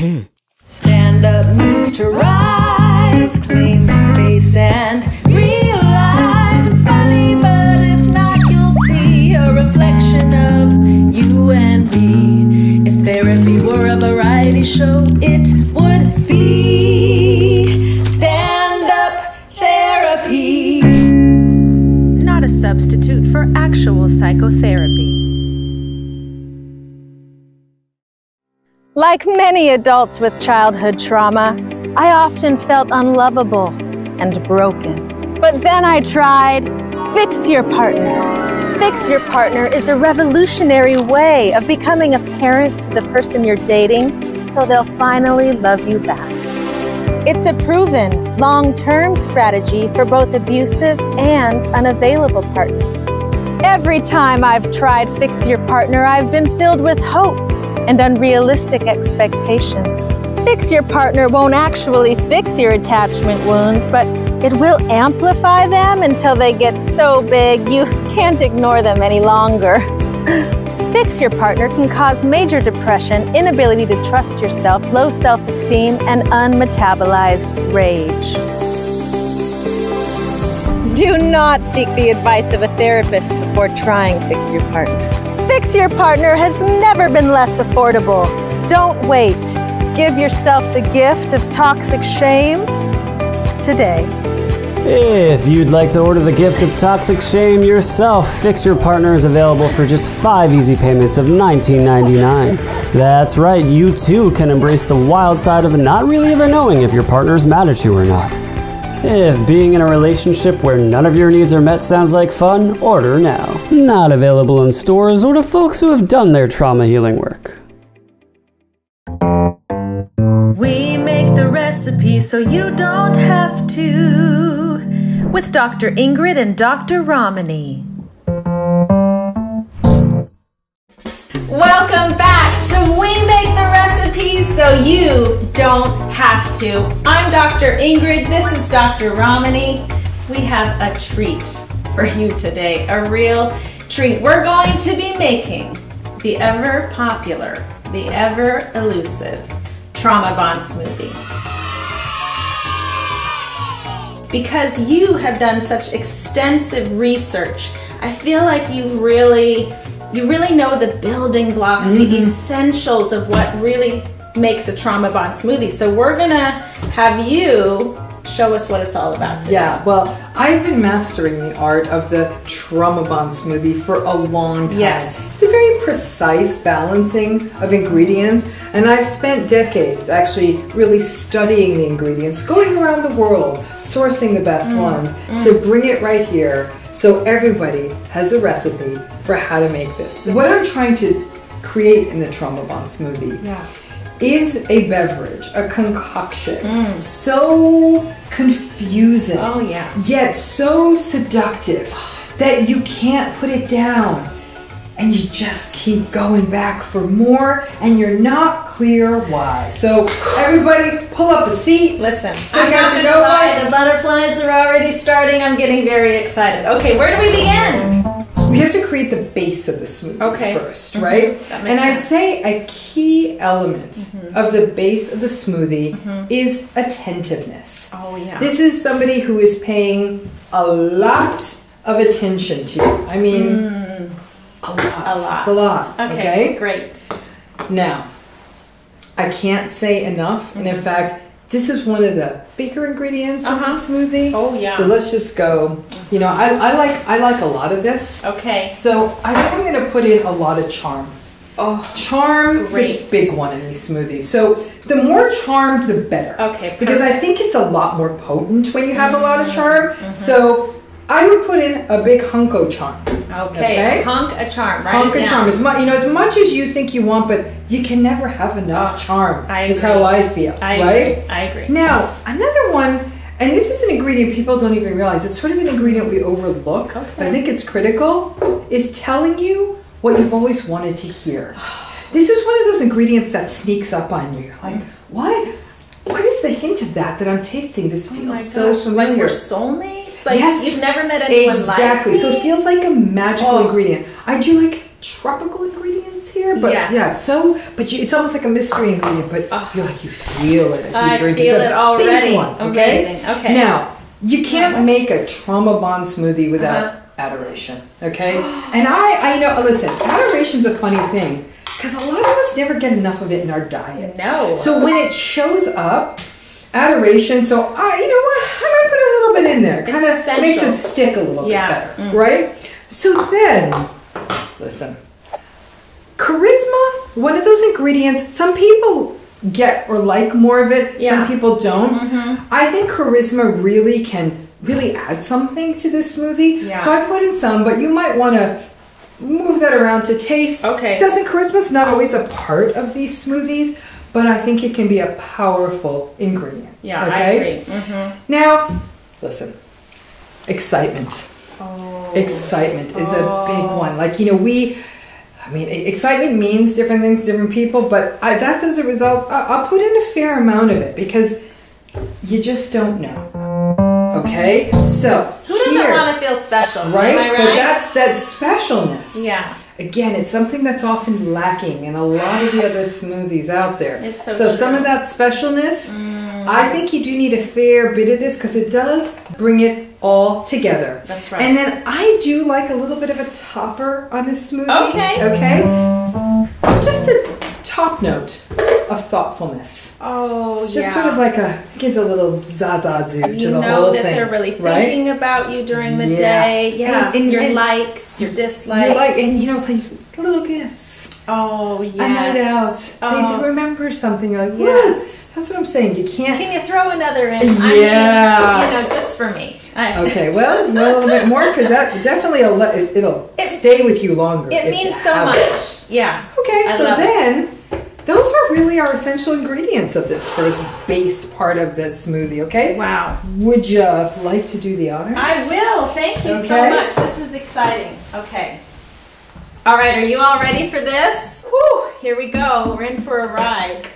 Stand up means to rise, claim space and realize it's funny, but it's not. You'll see a reflection of you and me. If therapy were a variety show, many adults with childhood trauma, I often felt unlovable and broken. But then I tried Fix Your Partner. Fix Your Partner is a revolutionary way of becoming a parent to the person you're dating so they'll finally love you back. It's a proven long term strategy for both abusive and unavailable partners. Every time I've tried Fix Your Partner, I've been filled with hope and unrealistic expectations. Fix Your Partner won't actually fix your attachment wounds, but it will amplify them until they get so big you can't ignore them any longer. Fix Your Partner can cause major depression, inability to trust yourself, low self esteem, and unmetabolized rage. Do not seek the advice of a therapist before trying Fix Your Partner. Fix Your Partner has never been less affordable. Don't wait. Give yourself the gift of toxic shame today. If you'd like to order the gift of toxic shame yourself, Fix Your Partner is available for just five easy payments of $19.99. That's right, you too can embrace the wild side of not really ever knowing if your partner is mad at you or not. If being in a relationship where none of your needs are met sounds like fun, order now. Not available in stores or to folks who have done their trauma healing work. We make the recipe so you don't have to. With Dr. Ingrid and Dr. Ramani. Welcome back to We Make the Recipes So You Don't Have to. I'm Dr. Ingrid. This is Dr. Ramani. We have a treat for you today, a real treat. We're going to be making the ever popular, the ever elusive Trauma Bond smoothie. Because you have done such extensive research, I feel like you really you really know the building blocks, mm-hmm. the essentials of what really makes a trauma bond smoothie. So we're gonna have you show us what it's all about today. Yeah, well, I've been mastering the art of the trauma bond smoothie for a long time. Yes. It's a very precise balancing of ingredients, and I've spent decades actually really studying the ingredients, going around the world, sourcing the best mm. ones mm. to bring it right here so everybody has a recipe for how to make this. What I'm trying to create in the trauma bond smoothie yeah is a beverage, a concoction, mm. so confusing. Oh, yeah. Yet so seductive that you can't put it down. And you just keep going back for more, and you're not clear why. So, everybody, pull up a seat. Listen, I'm not gonna lie, the butterflies are already starting. I'm getting very excited. Okay, where do we begin? We have to create the base of the smoothie okay. 1st mm-hmm. right? Mm-hmm. And I'd say a key element mm-hmm. of the base of the smoothie mm-hmm. is attentiveness. Oh yeah. This is somebody who is paying a lot of attention to you. I mean, mm. a lot. A lot. It's a lot. Okay, okay? great. Now, I can't say enough, and in mm-hmm. fact, this is one of the bigger ingredients uh-huh. in the smoothie. Oh yeah. So let's just go. You know, I, I like I like a lot of this. Okay. So I think I'm going to put in a lot of charm. Oh, charm great. is a big one in these smoothies. So the more charm, the better. Okay. Perfect. Because I think it's a lot more potent when you have mm-hmm. a lot of charm. Mm-hmm. So I would put in a big hunko charm. Okay, okay? hunk a charm. Write hunk a charm. As much you know, as much as you think you want, but you can never have enough oh, charm. I is how I feel. I right? Agree. I agree. Now another one, and this is an ingredient people don't even realize. It's sort of an ingredient we overlook, okay. but I think it's critical. Is telling you what you've always wanted to hear. this is one of those ingredients that sneaks up on you. Like mm. what? What is the hint of that that I'm tasting? This oh feels oh so familiar. Like we're soulmates. Like yes, you've never met anyone exactly. like Exactly. so it feels like a magical oh. ingredient. I do like tropical ingredients here, but Yes. yeah, so but you, it's almost like a mystery ingredient, but you like you feel it as you I drink feel It's a it already. One, okay? Amazing. Okay. Now you can't make a trauma bond smoothie without Uh-huh. adoration, okay? And I I know. Listen, adoration's a funny thing because a lot of us never get enough of it in our diet. No. So when it shows up, adoration. So I, you know what? I might put a little bit in there. Kind of makes it stick a little Yeah. bit better, right? So then, listen, charisma. One of those ingredients. Some people get or like more of it. Yeah. Mm-hmm. Some people don't. I think charisma really can really add something to this smoothie. Yeah. So I put in some, but you might want to move that around to taste. Okay. Doesn't Christmas not always a part of these smoothies? But I think it can be a powerful ingredient. yeah, okay? I agree. Mhm. Now, listen. Excitement. Oh. Excitement is a big oh. one. Like, you know, we, I mean, excitement means different things to different people, but I, that's as a result, I, I'll put in a fair amount of it because you just don't know. Okay? So, Who doesn't here, want to feel special? right? Am I But that's that specialness. yeah. Again, it's something that's often lacking in a lot of the other smoothies out there. It's so some true. of that specialness, mm. I mm. think you do need a fair bit of this because it does bring it all together. That's right. And then I do like a little bit of a topper on this smoothie. Okay. Okay. Just a top note of thoughtfulness. Oh, It's just yeah. sort of like a gives a little zazazu to you the know that they're really right? thinking about you during the Yeah. day. Yeah, And- and- your and- likes, your dislikes. You like and you know like little gifts. Oh yes, a night out. They, Oh. they remember something like Yes. That's what I'm saying. You can't. Can you throw another in? Yeah. I mean, you know, just for me. I, Okay, well, you know a little bit more because that definitely will let, it, will It- stay with you longer. It means so much. Yeah. Okay, I so love it. then those are really our essential ingredients of this first base part of this smoothie. Okay. Wow. Would you like to do the honors? I will. Thank you so much. This is exciting. Okay. All right. Are you all ready for this? Whew, here we go. We're in for a ride.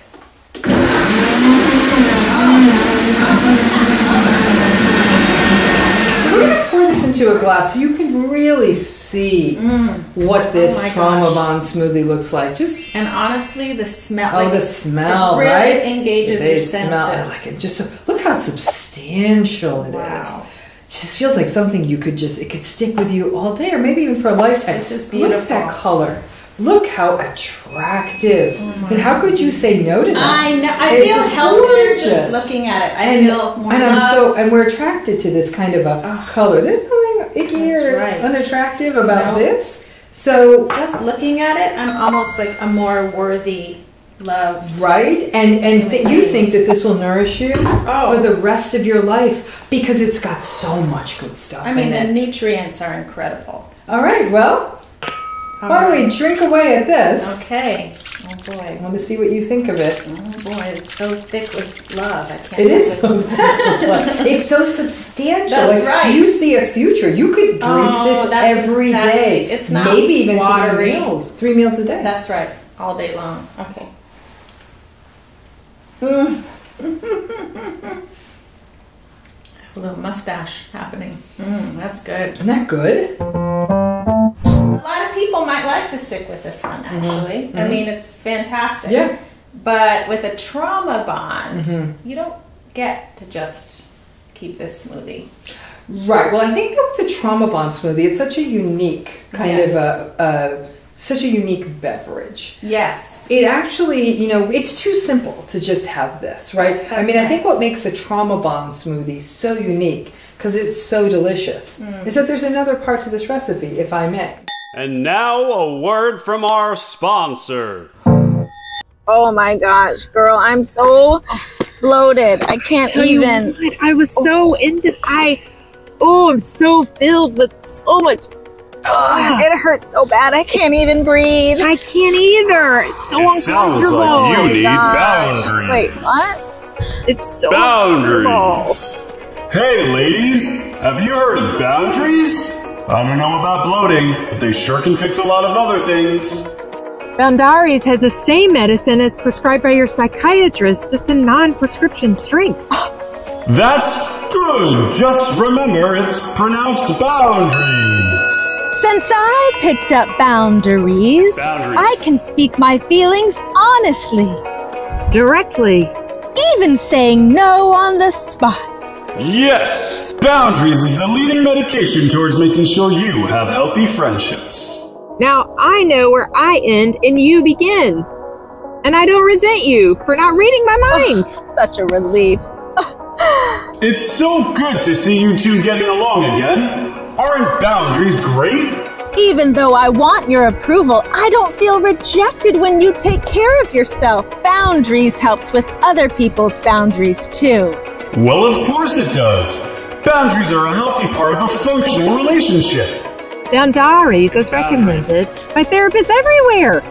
We're gonna pour this into a glass so you can really see mm. what oh this Oh trauma gosh. bond smoothie looks like. Just And honestly, the smell. oh, like, the smell, it really right? engages they your smell senses. like it. Just look how substantial it is. Wow. It just feels like something you could just it could stick with you all day or maybe even for a lifetime. This is Look at that color. Look how attractive. Oh and how could you say no to that? I know. I It's feel just healthier just looking at it. I and, feel more and I'm so and we're attracted to this kind of a color. There's nothing icky or right. unattractive about No. this. So just looking at it, I'm almost like a more worthy, loved. right, and and th- you think that this will nourish you Oh. for the rest of your life because it's got so much good stuff I mean, the nutrients are incredible. All right, well, All why don't we drink away at this? Okay. Oh boy. I want to see what you think of it. Oh boy, it's so thick with love. I can't. It is so it. it's so substantial. That's Like, right. You see a future. You could drink Oh, this every day. exactly- it's not maybe even watery. three meals. Three meals a day. That's right. All day long. Okay. a little mustache happening. Mm, that's good. Isn't that good? A lot of people might like to stick with this one, actually. I mean, it's fantastic. Mm-hmm. Yeah. But with a trauma bond, Mm-hmm. you don't get to just keep this smoothie. Right. Well, I think that with the trauma bond smoothie, it's such a unique kind Yes. of a, a such a unique beverage. Yes. It actually, you know, it's too simple to just have this, right? I That's mean, I think what makes the trauma bond smoothie so unique because it's so delicious Mm. is that there's another part to this recipe, if I may. And now a word from our sponsor. Oh my gosh, girl, I'm so bloated. I can't tell you even. what, I was so into I oh I'm so filled with so much Ugh, it hurts so bad. I can't even breathe. I can't either. It's so It sounds uncomfortable. like you Oh need gosh. boundaries. Wait, what? It's so uncomfortable. Boundaries. Hey, ladies, have you heard of boundaries? I don't know about bloating, but they sure can fix a lot of other things. Boundaries has the same medicine as prescribed by your psychiatrist, just in non-prescription strength. That's good. Just remember it's pronounced boundaries. Since I picked up boundaries, Boundaries. I can speak my feelings honestly, Directly. even saying no on the spot. Yes! Boundaries is the leading medication towards making sure you have healthy friendships. Now I know where I end and you begin. And I don't resent you for not reading my mind. Such a relief. It's so good to see you two getting along again. Aren't boundaries great? Even though I want your approval, I don't feel rejected when you take care of yourself. Boundaries helps with other people's boundaries too. Well, of course it does. Boundaries are a healthy part of a functional relationship. Boundaries is recommended by therapists everywhere.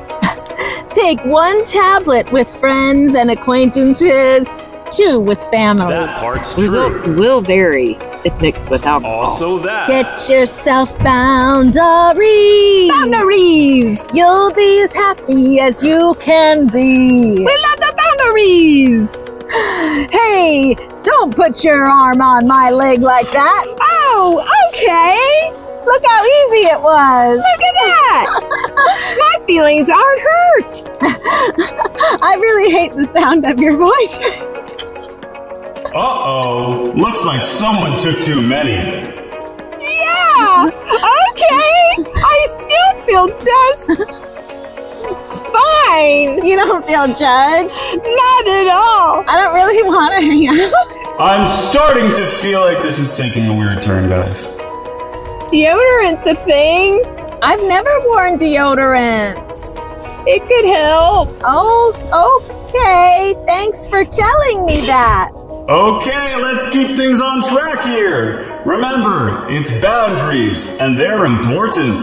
Take one tablet with friends and acquaintances, two with family. That part's Results true. will vary if mixed with alcohol. Also that. Get yourself boundaries. boundaries! You'll be as happy as you can be. We love the boundaries! Hey, don't put your arm on my leg like that. Oh, okay! Look how easy it was. Look at that! My feelings aren't hurt! I really hate the sound of your voice. Uh-oh. Looks like someone took too many. Yeah! Okay! I still feel just fine! You don't feel judged. Not at all! I don't really want to hang out. I'm starting to feel like this is taking a weird turn, guys. Deodorant's a thing. I've never worn deodorant. It could help. Oh, okay. Thanks for telling me that. Okay, let's keep things on track here. Remember, it's boundaries, and they're important.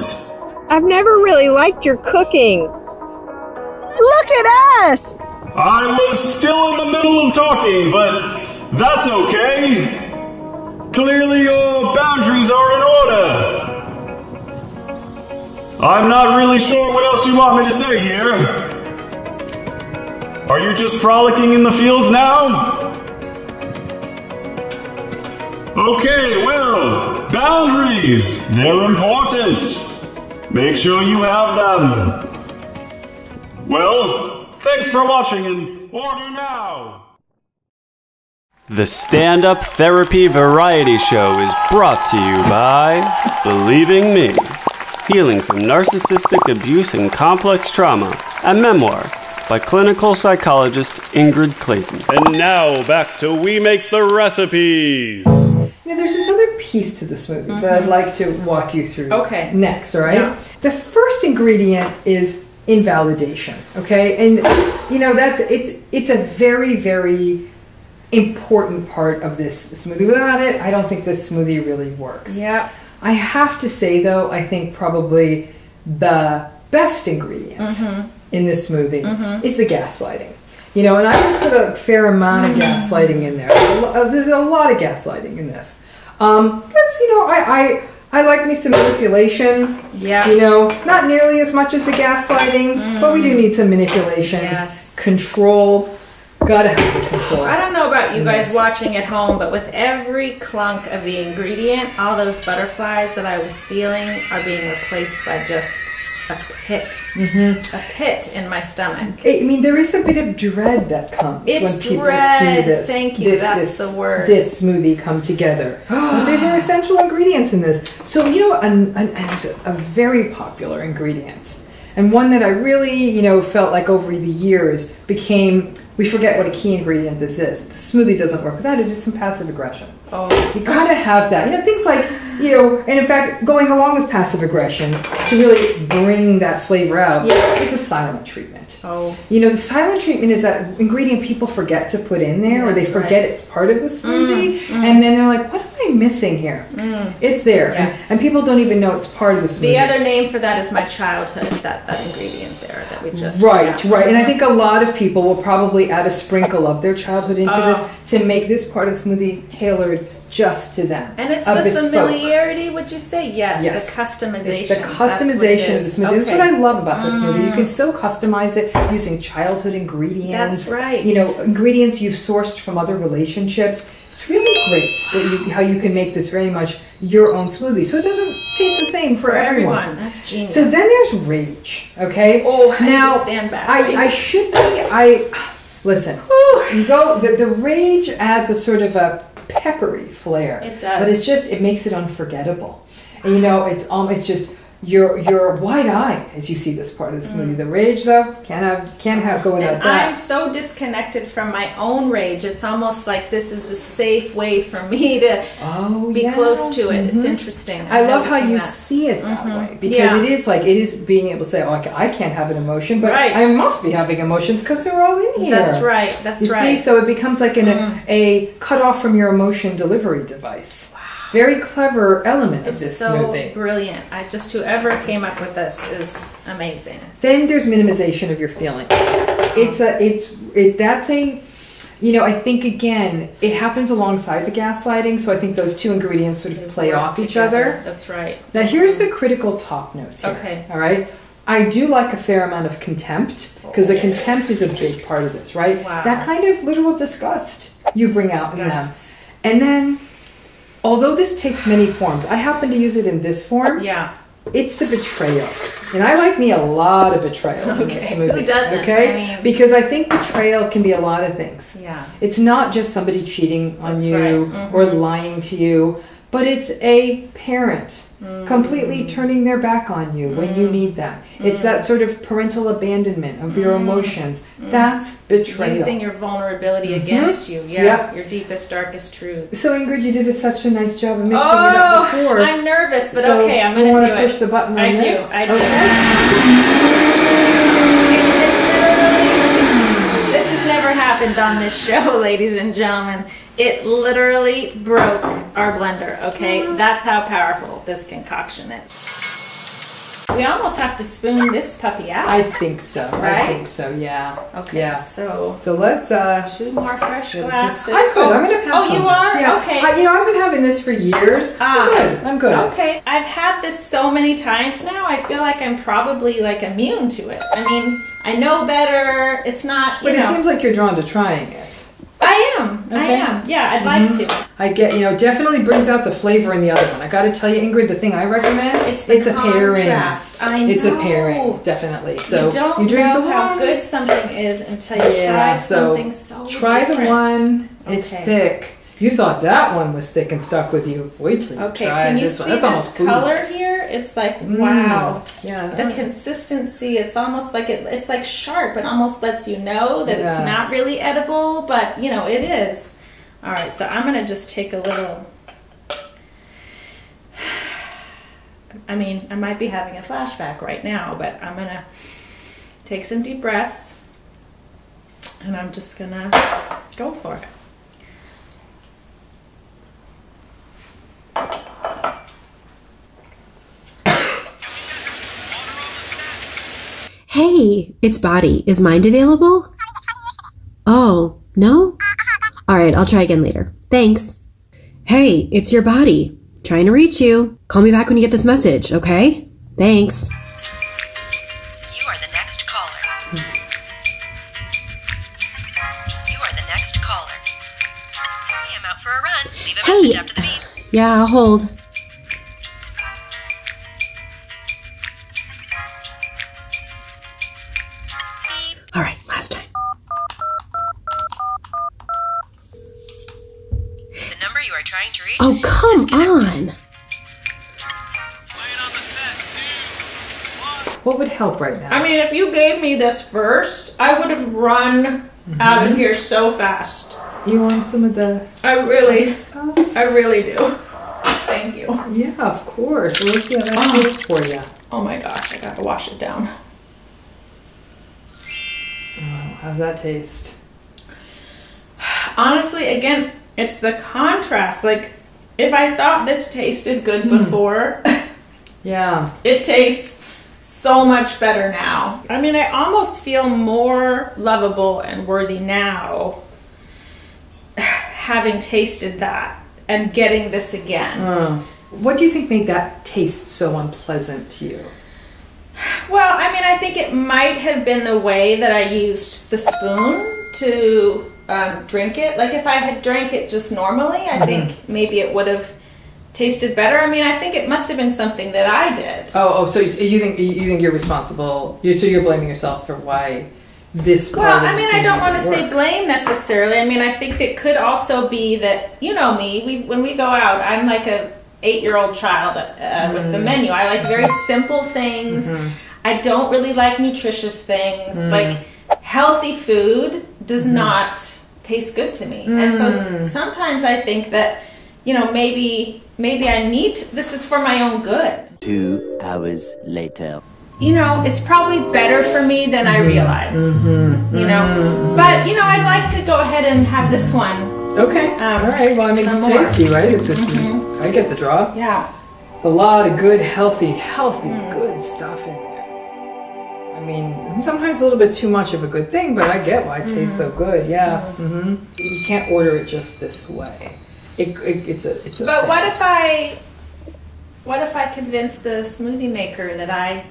I've never really liked your cooking. Look at us. I was still in the middle of talking, but that's okay. Clearly, your boundaries are in order. I'm not really sure what else you want me to say here. Are you just frolicking in the fields now? Okay, well, boundaries, they're important. Make sure you have them. Well, thanks for watching and order now. The Stand Up Therapy Variety Show is brought to you by Believing Me Healing from Narcissistic Abuse and Complex Trauma, a memoir by clinical psychologist Ingrid Clayton. And now back to We Make the Recipes. Now, there's this other piece to the smoothie that I'd mm-hmm. like to walk you through. Okay. Next, all right? Yeah. The first ingredient is invalidation. Okay, and you know that's it's it's a very very important part of this smoothie. Without it, I don't think this smoothie really works. Yeah. I have to say though, I think probably the best ingredient in this smoothie is the gaslighting. You know, and I would put a fair amount of gaslighting in there. Uh, There's a lot of gaslighting in this. Um, that's you know, I, I I like me some manipulation. Yeah. You know, not nearly as much as the gaslighting, but we do need some manipulation, Yes. control. Gotta have the control. I don't know about you guys watching at home, but with every clunk of the ingredient, all those butterflies that I was feeling are being replaced by just a pit. Mm-hmm. A pit in my stomach. I mean, there is a bit of dread that comes It's when people dread. see this. Thank you. This, That's this, the word. This smoothie come together. there's are essential ingredients in this. So you know, an, an, an- a very popular ingredient, and one that I really, you know, felt like over the years became. We forget what a key ingredient this is. The smoothie doesn't work without it. Just some passive aggression. Oh. You gotta have that. You know, things like, you know, and in fact, going along with passive aggression to really bring that flavor out Yeah. is a silent treatment. Oh. You know, the silent treatment is that ingredient people forget to put in there, or they forget right. it's part of the smoothie, mm, mm. and then they're like, "What I missing here?" It's there, Yeah. and, and people don't even know it's part of the smoothie. The other name for that is my childhood, that, that ingredient there that we just. Right, yeah. right, and I think a lot of people will probably add a sprinkle of their childhood into Oh. this to make this part of the smoothie tailored just to them. And it's the bespoke. familiarity, would you say? Yes, Yes. the customization. It's the what customization of the is. smoothie. That's what Okay. Mm. I love about the smoothie. You can so customize it using childhood ingredients. That's right. You know, ingredients you've sourced from other relationships. It's really great that you, how you can make this very much your own smoothie. So it doesn't taste the same for, For everyone. everyone. That's genius. So then there's rage, okay? Oh, I now stand back. I, I should be. I listen. You go. The, the rage adds a sort of a peppery flair. It does. but it's just it makes it unforgettable. And you know, it's um, it's just you're you're wide eyed as you see this part of the smoothie. The rage though can't have can't have go without Mm. and I'm so disconnected from my own rage. It's almost like this is a safe way for me to Oh, be yeah. close to it. It's Mhm. interesting. I I'm love how you that. see it that Mhm. way because Yeah. it is like it is being able to say, "Oh, I can't have an emotion, but Right. I must be having emotions because they're all in here." That's right. That's you right. see, so it becomes like an, Mm. a cut off from your emotion delivery device. Very clever element of it's this so smoothie. brilliant. I just whoever came up with this is amazing. Then there's minimization of your feelings. It's a it's it that's a you know I think again it happens alongside the gaslighting, so I think those two ingredients sort of play off each other. That's right. Now here's the critical top notes here. Okay. All right. I do like a fair amount of contempt because the contempt is a big part of this, right? Wow. That kind of literal disgust you bring out in them. And then, although this takes many forms, I happen to use it in this form. Yeah. It's the betrayal. And I like me a lot of betrayal in this Okay. Who doesn't? Okay? I mean- because I think betrayal can be a lot of things. Yeah. It's not just somebody cheating on you right. Mhm. or lying to you, but it's a parent Mm. completely turning their back on you when you need them. It's that sort of parental abandonment of your emotions. That's betrayal. Mm. Using your vulnerability against you. Yeah. Yep. Your deepest, darkest truths. so Ingrid, you did a, such a nice job of mixing it Oh, up before. I'm nervous, but So okay, I'm gonna wanna do push it. the button on I do. I do. Okay. This has never happened on this show, ladies and gentlemen. It literally broke our blender, okay? That's how powerful this concoction is. We almost have to spoon this puppy out. I think so. I think so. Yeah. okay, Yeah. so So let's uh two more fresh glasses. I'm good. I'm gonna pass. Oh, you are? this. Yeah. Okay. I, you know, I've been having this for years. Ah. I'm good. I'm good. Okay, I've had this so many times now. I feel like I'm probably like immune to it. I mean, I know better. It's not, you But it seems like you're drawn to trying it. I am. I am. Yeah, I'd like mm-hmm. to. I get, you know, definitely brings out the flavor in the other one. I got to tell you, Ingrid, the thing I recommend, It's the a pairing. I know. It's a pairing, definitely. So you don't you drink know the how one. good something is until you Yeah, try so something so Try the one. It's Okay. thick. You thought that one was thick and stuck with you. Wait till you Okay, try can you this see one. That's this color here? It's like Mm. wow. Yeah. The consistency, it's almost like it, it's like sharp and almost lets you know that it's not really edible, but you know, it is. All right, so I'm going to just take a little I mean, I might be having a flashback right now, but I'm going to take some deep breaths and I'm just going to go for it. Hey, it's Body. Is Mind available? Oh, no? Alright, I'll try again later. Thanks. Hey, it's your body. Trying to reach you. Call me back when you get this message, okay? Thanks. You are the next caller. You are the next caller. Hey, I'm out for a run. Leave a Hey. message after the beep. Yeah, I'll hold. On! What would help right now? I mean, if you gave me this first, I would have run mm-hmm. out of here so fast. you want some of the I really, stuff? I really do. Thank you. Yeah, of course. Well, let's see how that Oh. for you. Oh my gosh, I gotta wash it down. Oh, how's that taste? Honestly, again, it's the contrast. Like, if I thought this tasted good before, Yeah. it tastes so much better now. I mean, I almost feel more lovable and worthy now having tasted that and getting this again. Mm. What do you think made that taste so unpleasant to you? Well, I mean, I think it might have been the way that I used the spoon to um, drink it. Like if I had drank it just normally, I think maybe it would have tasted better. I mean, I think it must have been something that I did. Oh, oh, so you think you think you're responsible? So you're blaming yourself for why this. Well, I mean, I don't want to didn't say blame necessarily. I mean, I think it could also be that you know me. We when we go out, I'm like a eight year old child uh, with the Mm. menu. I like very simple things. Mm-hmm. I don't really like nutritious things. Mm. Like healthy food does Mm-hmm. not taste good to me, and Mm. so sometimes I think that you know maybe maybe I need to, this is for my own good. Two hours later. you know, it's probably better for me than Mm-hmm. I realize. You know, but you know, I'd like to go ahead and have this one. Okay. Um, All right. Well, I mean, some it's more. tasty, right? It's just. I get the draw. Yeah. It's a lot of good, healthy, healthy, good stuff in there. I mean, sometimes a little bit too much of a good thing, but I get why it tastes so good. Yeah. hmm You can't order it just this way. It, it, it's a. It's a. But thing. what if I, what if I convince the smoothie maker that I,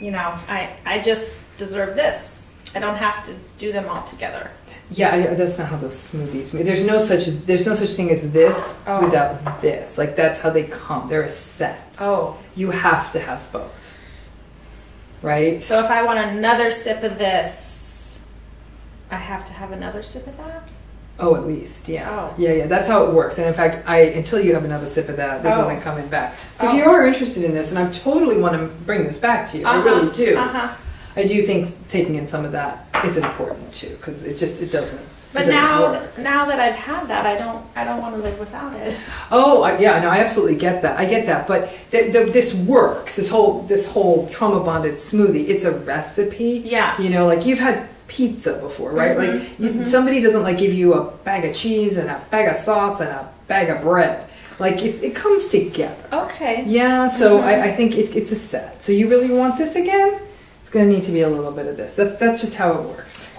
you know, I I just deserve this. I don't have to do them all together. Yeah, I, that's not how the smoothies. There's no such. There's no such thing as this Oh. without this. Like that's how they come. They're a set. Oh. You have to have both. Right. So if I want another sip of this, I have to have another sip of that. Oh, at least, yeah, Oh. yeah, yeah. That's how it works. And in fact, I until you have another sip of that, this Oh. isn't coming back. So Oh. if you are interested in this, and I totally want to bring this back to you, I really do. Uh-huh. I do think taking in some of that is important too, because it just it doesn't. But now, work. now that I've had that, I don't, I don't want to live without it. Oh, I, yeah, no, I absolutely get that. I get that, but th- th- this works. This whole this whole trauma bonded smoothie. It's a recipe. Yeah. You know, like you've had pizza before, right? Mhm, Like you, somebody doesn't like give you a bag of cheese and a bag of sauce and a bag of bread. Like it, it comes together. Okay. Yeah. So Mhm. I, I think it, it's a set. So you really want this again? It's gonna need to be a little bit of this. That's that's just how it works.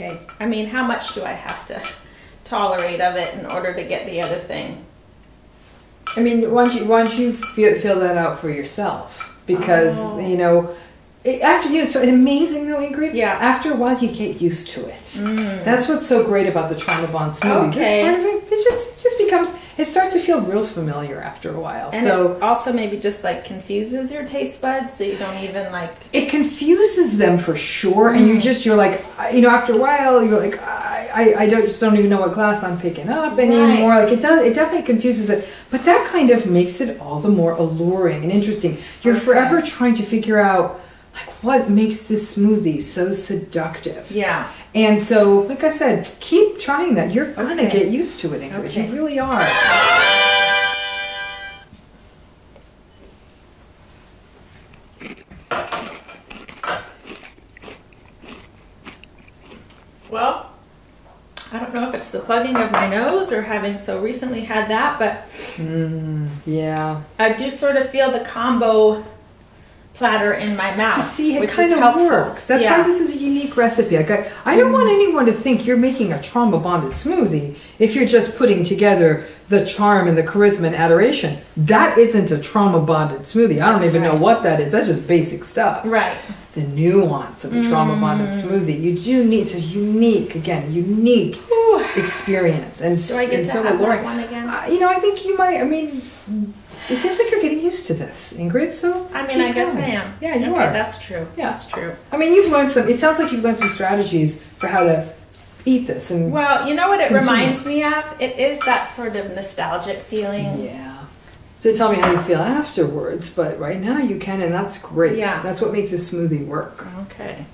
Okay. I mean, how much do I have to tolerate of it in order to get the other thing? I mean, why don't you why don't you feel, feel that out for yourself? Because Oh. you know, after you, it's amazing though, Ingrid. Yeah. Mm. After a while, you get used to it. That's what's so great about the trauma bond smoothie. Okay. This part of it, it just it just becomes. It starts to feel real familiar after a while. And so it also maybe just like confuses your taste buds, so you don't even like. it confuses them for sure and Mm. you just you're like you know after a while you're like I, I, I don't just don't even know what class I'm picking up anymore Right. like it does it definitely confuses it but that kind of makes it all the more alluring and interesting you're forever trying to figure out like what makes this smoothie so seductive Yeah. and so like I said keep trying that you're gonna Okay. get used to it Ingrid Okay. you really are Well, I don't know if it's the plugging of my nose or having so recently had that, but mm, yeah I do sort of feel the combo platter in my mouth. See, it which kind of helpful. works. That's yeah. why this is a unique recipe. I, I don't want anyone to think you're making a trauma bonded smoothie if you're just putting together the charm and the charisma and adoration. That isn't a trauma bonded smoothie. I don't That's even know what that is. That's just basic stuff. Right. The nuance of the trauma bonded Mm. smoothie. You do need it's a unique, again, unique experience. And Do I get and to so have alluring. one again? Uh, you know, I think you might. I mean, it seems like you're getting used to this, Ingrid. So I mean, I guess going. I am. Yeah, you okay, are. That's true. Yeah. That's true. I mean, you've learned some. It sounds like you've learned some strategies for how to eat this. And Well, you know what it reminds me of? It is that sort of nostalgic feeling. yeah. So tell me how you feel afterwards, but right now you can, and that's great. Yeah. That's what makes this smoothie work. Okay.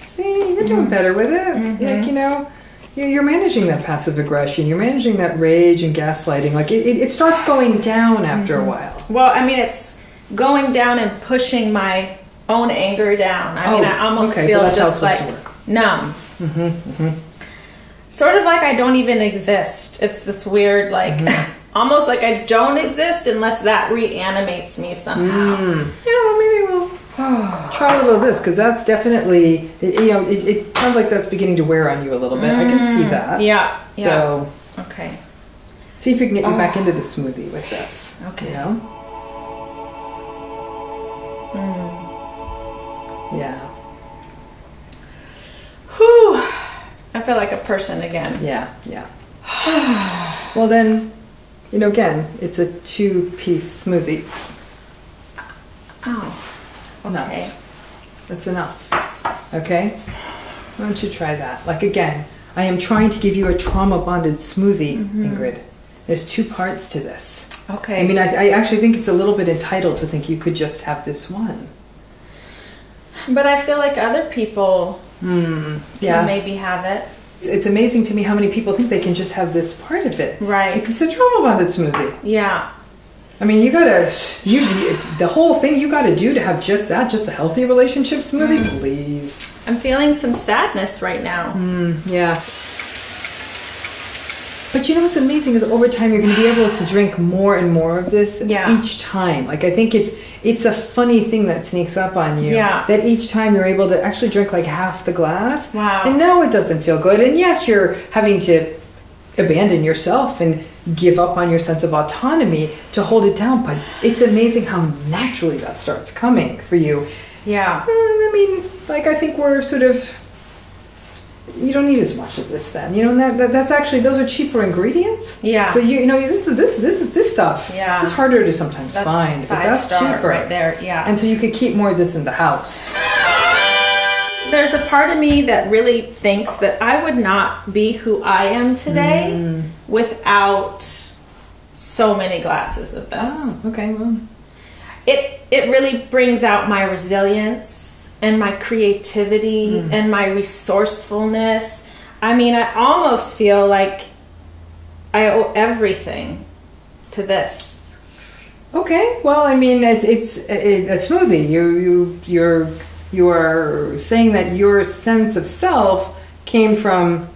See, you're doing mm-hmm. better with it. Like mm-hmm. you know, you- you're managing that passive aggression. You're managing that rage and gaslighting. Like it, it, starts going down after a while. Well, I mean, it's going down and pushing my own anger down. I mean, Oh, I almost okay, feel well, just like supposed to work. numb. Mm-hmm, Sort of like I don't even exist. It's this weird, like, Mm-hmm. almost like I don't exist unless that reanimates me somehow. Mm. Yeah, well, maybe we'll try a little of this because that's definitely, it, you know, it, it sounds like that's beginning to wear on you a little bit. I can see that. Mm, Yeah. yeah. So Okay. see if we can get you back into the smoothie with this. Okay. You know? Yeah. Whew. I feel like a person again. Yeah, yeah. well then, you know, again, it's a two-piece smoothie. Oh. Enough. Okay. That's enough. Okay? Why don't you try that? Like again, I am trying to give you a trauma bonded smoothie, mm-hmm. Ingrid. There's two parts to this. Okay. I mean, I, I actually think it's a little bit entitled to think you could just have this one. But I feel like other people hmm, can Yeah. maybe have it. It's, it's amazing to me how many people think they can just have this part of it. Right. It's a trauma bonded smoothie. Yeah. I mean, you gotta, you, the whole thing you gotta do to have just that, just a healthy relationship smoothie, Mm. please. I'm feeling some sadness right now. Yeah. But you know what's amazing is over time you're going to be able to drink more and more of this Yeah. each time. Like I think it's it's a funny thing that sneaks up on you. Yeah. That each time you're able to actually drink like half the glass. Wow. And no, it doesn't feel good. And yes, you're having to abandon yourself and give up on your sense of autonomy to hold it down. But it's amazing how naturally that starts coming for you. Yeah. I mean, like I think we're sort of. You don't need as much of this then. You know, that, that that's actually those are cheaper ingredients. Yeah. So you you know this is this this is this stuff. Yeah. It's harder to sometimes That's find, but that's cheaper right there. Yeah. And so you could keep more of this in the house. There's a part of me that really thinks that I would not be who I am today Mm. Without so many glasses of this. Oh, okay. Well, It it really brings out my resilience and my creativity Mm. and my resourcefulness. I mean, I almost feel like I owe everything to this. okay. Well, I mean, it's it's a, a smoothie. You you you're you are saying that your sense of self came from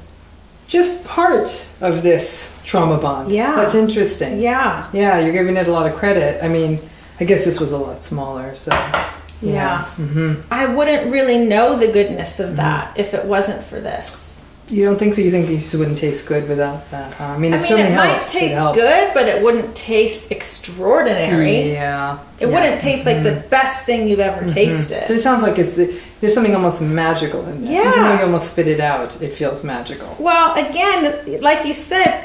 just part of this trauma bond. Yeah. That's interesting. Yeah. Yeah, you're giving it a lot of credit. I mean, I guess this was a lot smaller, so. Yeah. hmm I wouldn't really know the goodness of that if it wasn't for this. You don't think so? You think these wouldn't taste good without that? Huh? I mean, it I mean, certainly it might helps. taste it good, but it wouldn't taste extraordinary. Yeah. It wouldn't taste like the mm-hmm. best thing you've ever mm-hmm. tasted. So it sounds like it's there's something almost magical in this. Yeah. Even though you almost spit it out, it feels magical. Well, again, like you said,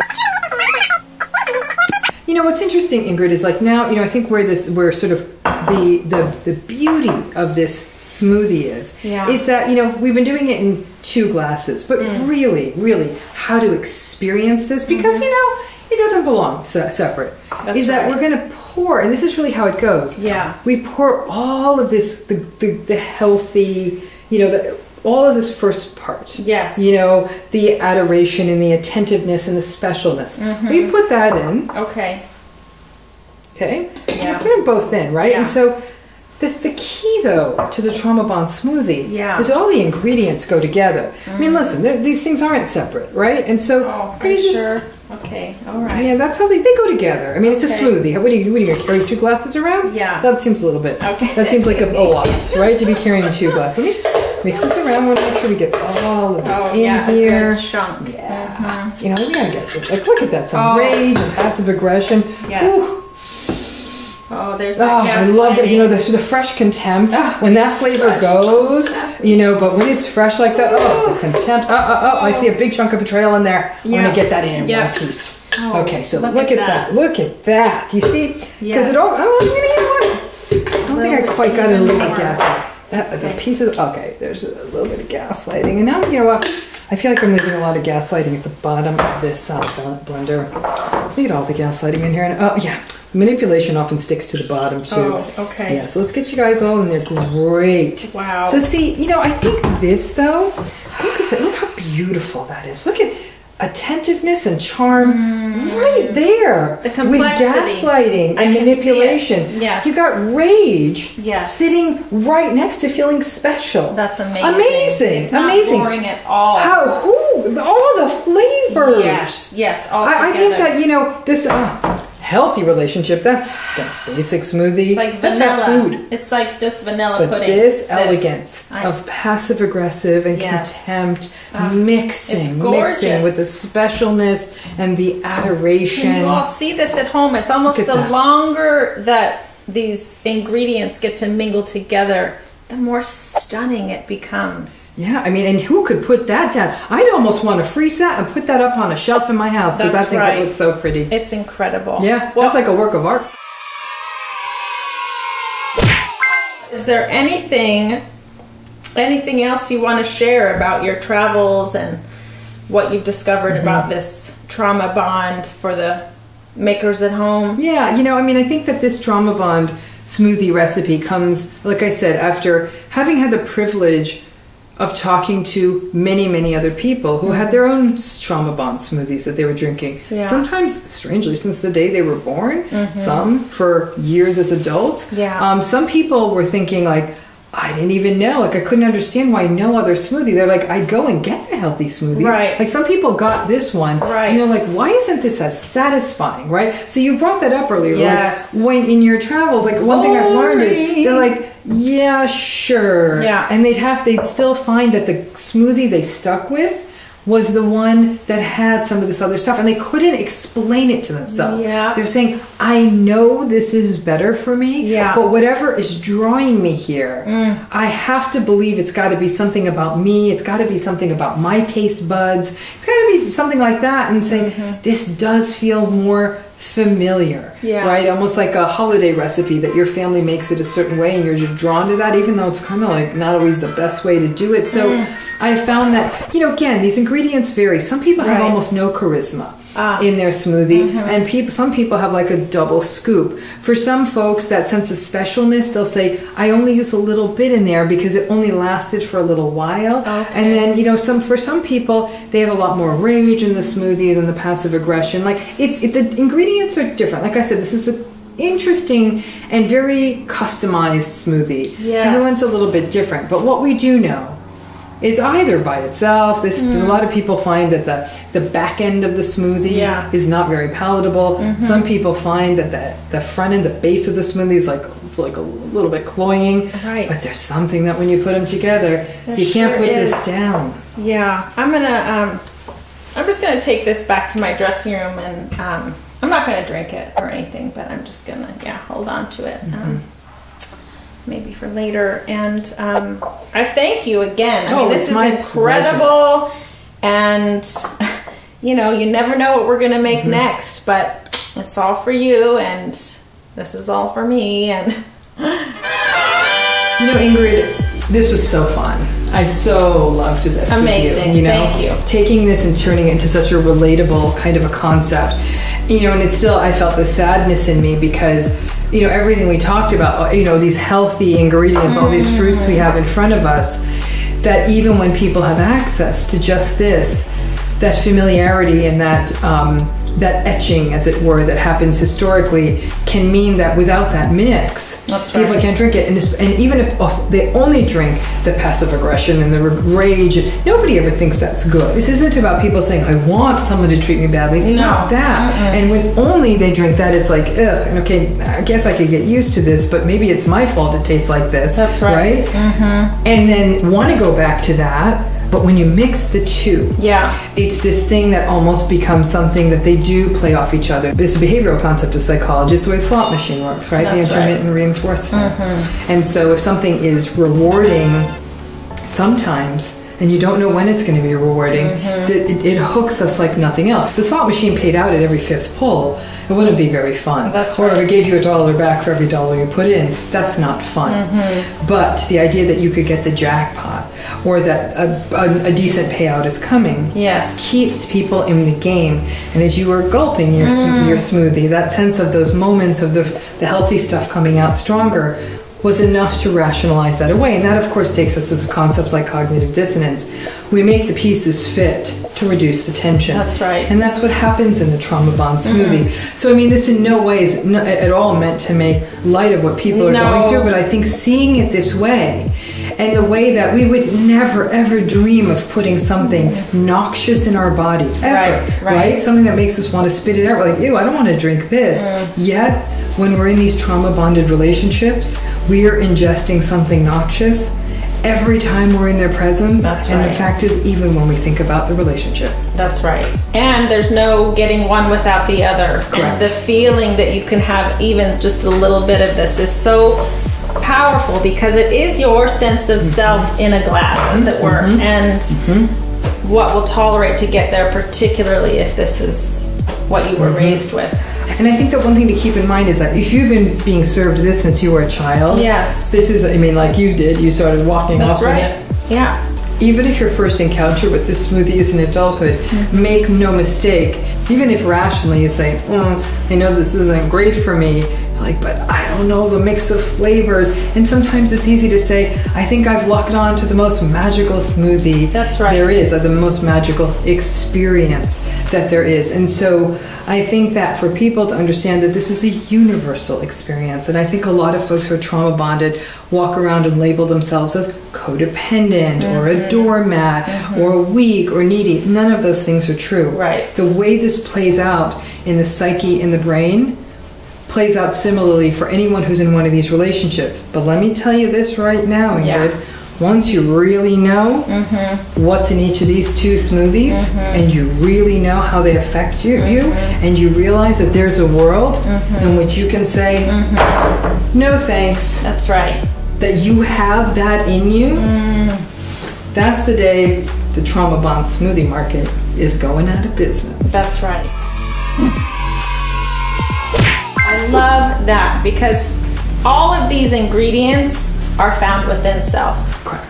You know what's interesting, Ingrid, is like now you know I think where this where sort of the the the beauty of this smoothie is Yeah. is that you know we've been doing it in two glasses, but Mm. really, really how to experience this because you know it doesn't belong se- separate. Mm-hmm. That's is that right. we're going to pour, and this is really how it goes. Yeah. we pour all of this the the, the healthy, you know the. All of this first part, Yes. you know, the adoration and the attentiveness and the specialness. Mm-hmm. We put that in, okay, Okay? Yeah. Put them both in, right? Yeah. And so the, the key, though, to the Trauma Bond smoothie Yeah. is all the ingredients go together. I mean, listen, these things aren't separate, right? And so, Mm. oh, gonna are you just- sure? Okay, all right. Yeah, that's how they, they go together. I mean, it's a smoothie. What are you, what are you going to carry two glasses around? Yeah. That seems a little bit. Okay. That seems like a, a lot, right? To be carrying two glasses. Let me just mix this around. We'll make sure we get all of this Oh, in yeah, a here. good chunk. Yeah. Mm-hmm. You know, we gotta get this. Like, look at that. Some Oh. rage and passive aggression. Yes. Ooh. Oh, there's Oh, that ah, I love that. You know, the, the fresh contempt Oh, when that flavor fresh. goes. You know, but when it's fresh like that, oh, the contempt. Oh, oh, oh! I see a big chunk of betrayal in there. I'm gonna get that in Yeah. one piece. Oh, okay, so look look, at at, that. that. Look at that. Do You see? Because Yes. it all. Oh, you know, you know what? I don't think I quite got it a even little more. gaslight. That the Okay. pieces. Okay, there's a little bit of gaslighting, and now you know what? I feel like I'm leaving a lot of gaslighting at the bottom of this uh, blender. Let me get all the gaslighting in here. And oh yeah, manipulation often sticks to the bottom too. Oh, okay. Yeah, so let's get you guys all in there. Great. Wow. So see, you know, I think this though, look at that. Look how beautiful that is. Look at attentiveness and charm right there. The with gaslighting I and can see it. manipulation. Yes. You got rage Yes. sitting right next to feeling special. That's amazing. Amazing. It's not amazing. boring at all. How who all the flavors. Yes, yes, all I, I think that you know this uh, healthy relationship. That's the basic smoothie. It's like that's vanilla. fast food. It's like just vanilla But pudding. this elegance I- of passive aggressive and Yes. contempt Ah, mixing, mixing with the specialness and the adoration. Can you all see this at home? It's almost the that. longer that these ingredients get to mingle together, the more stunning it becomes. Yeah, I mean, and who could put that down? I'd almost want to freeze that and put that up on a shelf in my house because I think right. it looks so pretty. It's incredible. Yeah, Well, that's like a work of art. is there anything anything else you want to share about your travels and what you've discovered Mm-hmm. about this trauma bond for the makers at home? Yeah, you know, I mean, I think that this trauma bond smoothie recipe comes, like I said, after having had the privilege of talking to many, many other people who had their own trauma bond smoothies that they were drinking. Yeah. Sometimes, strangely, since the day they were born, some for years as adults. Yeah. Um, some people were thinking, like, I didn't even know. Like, I couldn't understand why no other smoothie. They're like, I'd go and get the healthy smoothies. Right. Like, some people got this one. Right. And they're like, why isn't this as satisfying, right? So you brought that up earlier. Yes. Like when in your travels, like one thing I've learned is they're like, yeah, sure. Yeah. And they'd have, they'd still find that the smoothie they stuck with was the one that had some of this other stuff and they couldn't explain it to themselves. Yeah. They're saying, I know this is better for me, Yeah. but whatever is drawing me here, mm. I have to believe it's got to be something about me. It's got to be something about my taste buds. It's got to be something like that. And saying, mm-hmm. this does feel more familiar, Yeah. right? Almost like a holiday recipe that your family makes it a certain way and you're just drawn to that, even though it's kind of like not always the best way to do it. So mm. I found that, you know, again, these ingredients vary. Some people have almost no charisma Ah. in their smoothie, and people, some people have like a double scoop. For some folks, that sense of specialness, they'll say, "I only use a little bit in there because it only lasted for a little while." Okay. And then, you know, some for some people, they have a lot more rage in the smoothie than the passive aggression. Like it's it, the ingredients are different. Like I said, this is a interesting and very customized smoothie. Yes. Everyone's a little bit different, but what we do know is either by itself. This a lot of people find that the the back end of the smoothie Yeah. is not very palatable. Some people find that the the front end, the base of the smoothie is like it's like a little bit cloying. Right. But there's something that when you put them together, There you can't put is. this down. Yeah, I'm gonna. Um, I'm just gonna take this back to my dressing room, and um, I'm not gonna drink it or anything, but I'm just gonna yeah hold on to it. Um, maybe for later. And um, I thank you again. I Oh, mean, this is incredible, and you know, you never know what we're gonna make Mm-hmm. next, but it's all for you, and this is all for me, and. You know, Ingrid, this was so fun. I so loved this. Amazing. You, you know, Thank you. Taking this and turning it into such a relatable kind of a concept. You know, and it's still I felt the sadness in me because you know everything we talked about. You know, these healthy ingredients, all these fruits we have in front of us. That even when people have access to just this, that familiarity and that um, that etching, as it were, that happens historically, can mean that without that mix, people right. can't drink it. And, and even if they only drink the passive aggression and the rage, nobody ever thinks that's good. This isn't about people saying, "I want someone to treat me badly." It's No. not that. And when only they drink that, it's like, ugh. And okay, I guess I could get used to this, but maybe it's my fault it tastes like this. That's right. Mm-hmm. And then want to go back to that. But when you mix the two, Yeah. it's this thing that almost becomes something that they do play off each other. This behavioral concept of psychology is the way a slot machine works, right? That's the right. intermittent reinforcement. Mm-hmm. And so if something is rewarding sometimes, and you don't know when it's going to be rewarding, mm-hmm. th- it, it hooks us like nothing else. The slot machine paid out at every fifth pull, it wouldn't be very fun. That's or if it gave you a dollar back for every dollar you put in, that's not fun. Mm-hmm. But the idea that you could get the jackpot or that a, a, a decent payout is coming Yes. keeps people in the game. And as you are gulping your sm mm-hmm. your smoothie, that sense of those moments of the the healthy stuff coming out stronger was enough to rationalize that away. And that, of course, takes us to concepts like cognitive dissonance. We make the pieces fit to reduce the tension. That's right. And that's what happens in the trauma bond smoothie. So, I mean, this in no way is at all meant to make light of what people are No. going through, but I think seeing it this way and the way that we would never ever dream of putting something noxious in our body ever, Right, right. Something that makes us want to spit it out. We're like, ew, I don't want to drink this. Mm. Yet, when we're in these trauma bonded relationships, we are ingesting something noxious every time we're in their presence. That's right. And the fact is, even when we think about the relationship. That's right. And there's no getting one without the other. Correct. And the feeling that you can have even just a little bit of this is so powerful because it is your sense of mm-hmm. self in a glass, as it were, mm-hmm. and mm-hmm. what will tolerate to get there, particularly if this is what you were raised with. And I think that one thing to keep in mind is that if you've been being served this since you were a child, Yes. this is, I mean, like you did, you started walking That's off right. it. Yeah. Even if your first encounter with this smoothie is in adulthood, make no mistake, even if rationally you say, mm, I know this isn't great for me, like, but I don't know the mix of flavors. And sometimes it's easy to say, I think I've locked on to the most magical smoothie That's right. there is, uh, the most magical experience that there is. And so I think that for people to understand that this is a universal experience, and I think a lot of folks who are trauma bonded walk around and label themselves as codependent or a mm-hmm. doormat mm-hmm. or weak or needy. None of those things are true. Right. The way this plays out in the psyche, in the brain, plays out similarly for anyone who's in one of these relationships. But let me tell you this right now, Yeah. Once you really know mm-hmm. what's in each of these two smoothies, mm-hmm. and you really know how they affect you, you, mm-hmm. and you realize that there's a world in which you can say, "No thanks," That's right. that you have that in you. Mm. That's the day the trauma bond smoothie market is going out of business. That's right. Hmm. I love that because all of these ingredients are found within self. correct.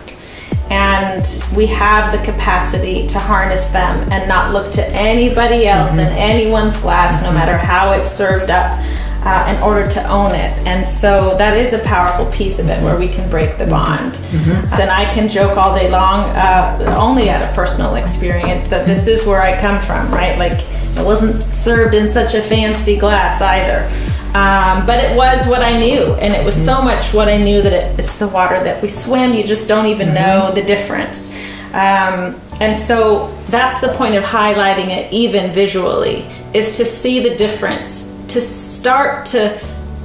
And we have the capacity to harness them and not look to anybody else in anyone's glass, no matter how it's served up, uh, in order to own it. And so that is a powerful piece of it where we can break the bond. And I can joke all day long, uh, only out of personal experience, that this is where I come from, right? Like it wasn't served in such a fancy glass either. Um, but it was what I knew, and it was so mm. much what I knew that it, it's the water that we swim. You just don't even know the difference. Um, and so that's the point of highlighting it, even visually, is to see the difference, to start to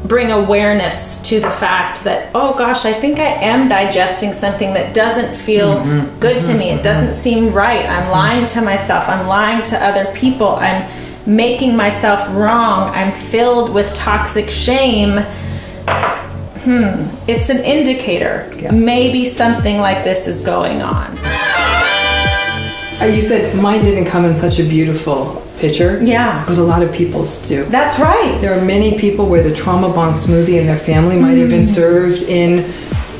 bring awareness to the fact that, oh gosh, I think I am digesting something that doesn't feel mm-hmm. good to mm-hmm. me. It doesn't mm-hmm. seem right. I'm lying to myself. I'm lying to other people. I'm making myself wrong. I'm filled with toxic shame. Hmm, it's an indicator. Maybe something like this is going on. Uh, You said mine didn't come in such a beautiful picture. Yeah. But a lot of people's do. That's right. There are many people where the trauma bond smoothie in their family might have been served in.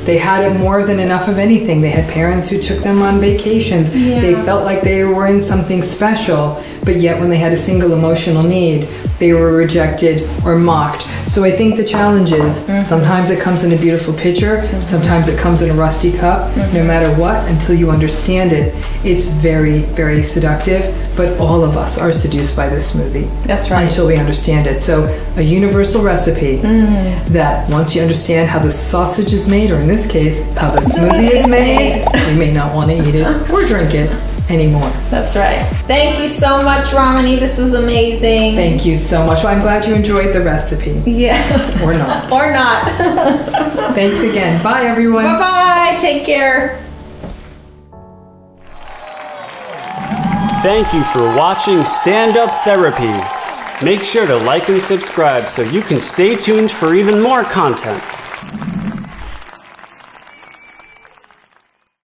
They had more than enough of anything. They had parents who took them on vacations. They felt like they were in something special, but yet when they had a single emotional need, they were rejected or mocked. So I think the challenge is mm-hmm. sometimes it comes in a beautiful picture, sometimes it comes in a rusty cup. Mm-hmm. No matter what, until you understand it, it's very, very seductive. But all of us are seduced by this smoothie That's right. until we understand it. So, a universal recipe mm-hmm. that once you understand how the sausage is made, or in this case, how the smoothie is made, you may not want to eat it or drink it anymore. That's right. Thank you so much, Ramani. This was amazing. Thank you so much. Well, I'm glad you enjoyed the recipe, Yeah. or not. or not. Thanks again. Bye, everyone. bye bye. Take care. Thank you for watching Stand Up Therapy. Make sure to like and subscribe so you can stay tuned for even more content.